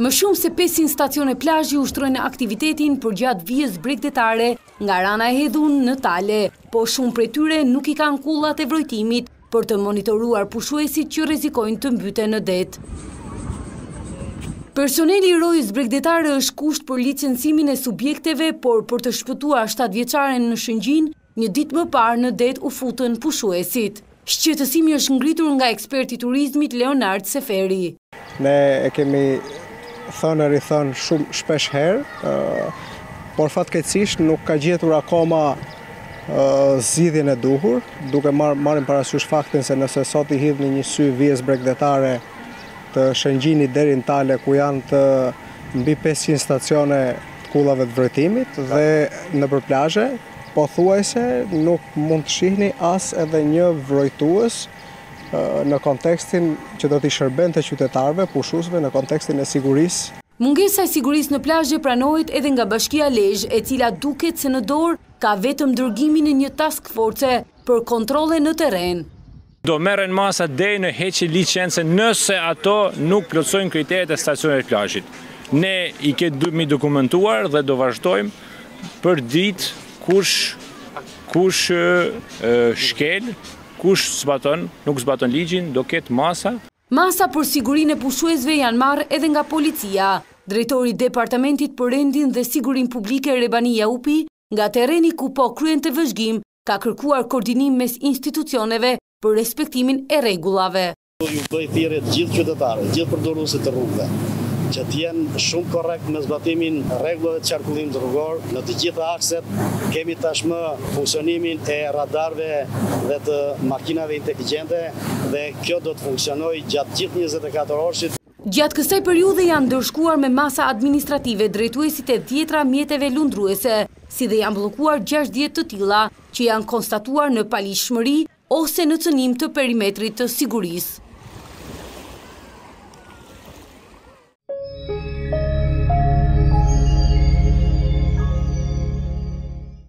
Më shumë se 500 stacione plazhi ushtrojnë aktivitetin përgjatë vijës bregdetare nga Rana e Hedhun në Tale, po shumë prej tyre nuk i kanë kullat e vrojtimit për të monitoruar pushuesit që rrezikojnë të mbyten në det. Personeli i rojës bregdetare është kusht për licensimin e subjekteve, por për të shpëtuar 7 vjeçaren në Shëngjin, Një ditë më parë në det u futën pushuesit. Shqetësimi është ngritur nga eksperti i turizmit Leonard Seferi. Ne e kemi thënë e rithënë shumë shpesh herë, por fatkeqësisht nuk ka gjetur akoma zgjidhjen e duhur, duke marrim parasysh faktin se nëse sot i hidhni një sy vijës bregdetare të Shëngjinit deri në Tale ku janë të mbi pesëqind stacione të kullave të vrojtimit dhe nëpër plazhe, Pothuajse nuk mund të shihni as edhe një vrojtues në kontekstin që do t'i shërbente qytetarëve, pushuesve në kontekstin e sigurisë. Mungesa e sigurisë në plazhe pranohet edhe nga Bashkia Lezhë, e cila duket se në dorë ka vetëm dërgimin e një task force për kontrolle në terren. Do merren masa deri në heqje licence nëse ato nuk plotësojnë kriteret e stacionit plazhit. Ne i kemi dokumentuar dhe do vazhdojmë përditë kush shkel, kush zbaton, nuk zbaton ligjin, do ketë masa. Masa për sigurinë e pushuesve janë marrë edhe nga policia. Drejtori i Departamentit për Rendin dhe Sigurinë Publike Rebani Jaupi nga terreni ku po kryente vëzhgim ka kërkuar koordinim mes institucioneve për respektimin e rregullave. Do ju bëj thirrje të gjithë qytetarëve, gjithë përdoruesit të rrugëve, që të jenë shumë korrektë me zbatimin e rregullave të qarkullimit rrugor në të gjitha akset. Kemi tashmë funksionimin e radarëve dhe të makinave inteligjente dhe kjo do të funksionojë gjatë gjithë njëzet e katër orëshit. Gjatë kësaj periudhe janë ndërshkuar me masa administrative drejtuesit e dhjetra mjeteve lundruese, si dhe janë bllokuar gjashtëdhjetë të tilla, që janë konstatuar në paligjshmëri ose në cënim të perimetrit të sigurisë.